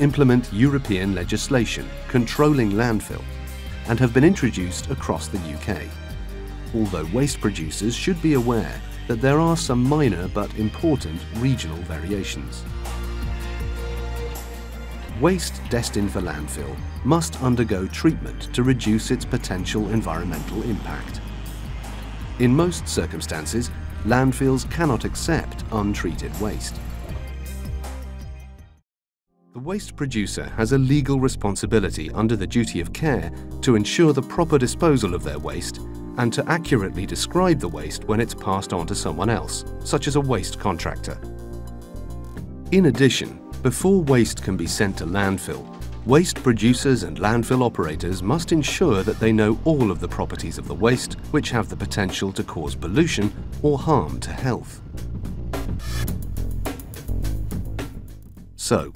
implement European legislation controlling landfill and have been introduced across the UK. Although waste producers should be aware that there are some minor but important regional variations. Waste destined for landfill must undergo treatment to reduce its potential environmental impact. In most circumstances, landfills cannot accept untreated waste. The waste producer has a legal responsibility under the duty of care to ensure the proper disposal of their waste and to accurately describe the waste when it's passed on to someone else, such as a waste contractor. In addition, before waste can be sent to landfill, waste producers and landfill operators must ensure that they know all of the properties of the waste which have the potential to cause pollution or harm to health. So,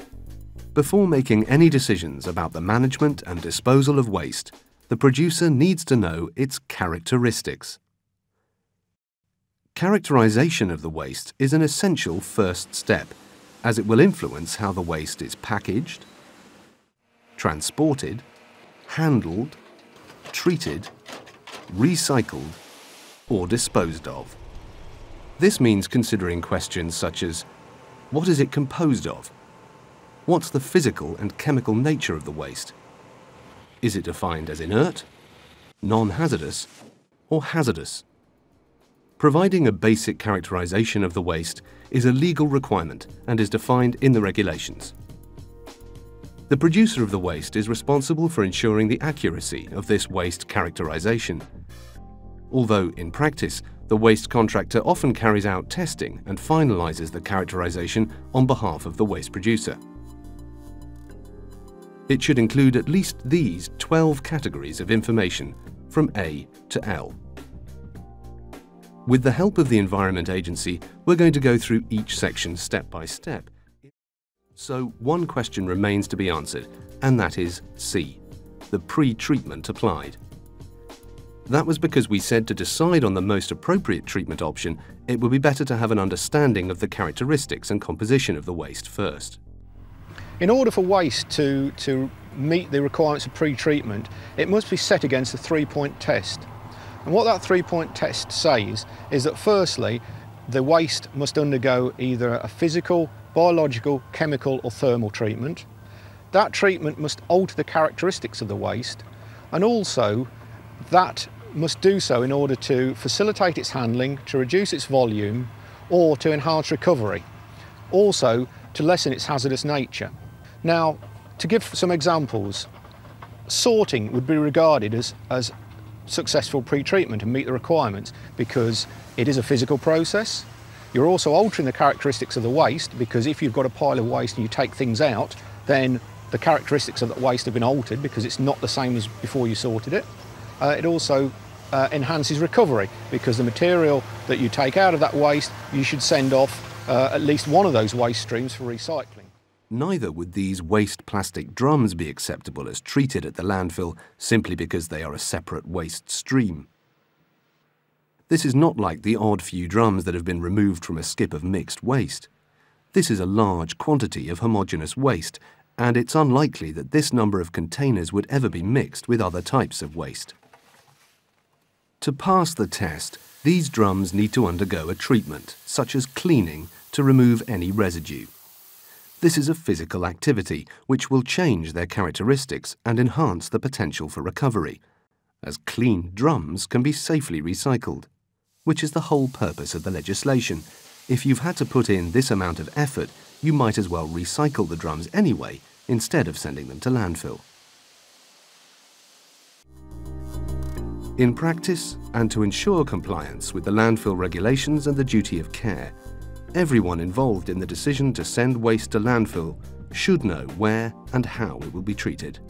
before making any decisions about the management and disposal of waste, the producer needs to know its characteristics. Characterization of the waste is an essential first step, as it will influence how the waste is packaged, transported, handled, treated, recycled, or disposed of. This means considering questions such as what is it composed of? What's the physical and chemical nature of the waste? Is it defined as inert, non-hazardous, or hazardous? Providing a basic characterization of the waste is a legal requirement and is defined in the regulations. The producer of the waste is responsible for ensuring the accuracy of this waste characterization. Although, in practice, the waste contractor often carries out testing and finalizes the characterization on behalf of the waste producer. It should include at least these 12 categories of information from A to L. With the help of the Environment Agency, we're going to go through each section step by step. So one question remains to be answered, and that is C, the pre-treatment applied. That was because we said to decide on the most appropriate treatment option, it would be better to have an understanding of the characteristics and composition of the waste first. In order for waste to, to meet the requirements of pre-treatment, it must be set against a three-point test. And what that three-point test says is that firstly, the waste must undergo either a physical, biological, chemical or thermal treatment. That treatment must alter the characteristics of the waste and also that must do so in order to facilitate its handling, to reduce its volume or to enhance recovery. Also to lessen its hazardous nature. Now, to give some examples, sorting would be regarded as, as successful pre-treatment and meet the requirements because it is a physical process. You're also altering the characteristics of the waste because if you've got a pile of waste and you take things out, then the characteristics of that waste have been altered because it's not the same as before you sorted it. Uh, it also uh, enhances recovery because the material that you take out of that waste, you should send off uh, at least one of those waste streams for recycling. Neither would these waste plastic drums be acceptable as treated at the landfill simply because they are a separate waste stream. This is not like the odd few drums that have been removed from a skip of mixed waste. This is a large quantity of homogeneous waste, and it's unlikely that this number of containers would ever be mixed with other types of waste. To pass the test, these drums need to undergo a treatment, such as cleaning, to remove any residue. This is a physical activity which will change their characteristics and enhance the potential for recovery, as clean drums can be safely recycled, which is the whole purpose of the legislation. If you've had to put in this amount of effort, you might as well recycle the drums anyway instead of sending them to landfill. In practice, and to ensure compliance with the landfill regulations and the duty of care, Everyone involved in the decision to send waste to landfill should know where and how it will be treated.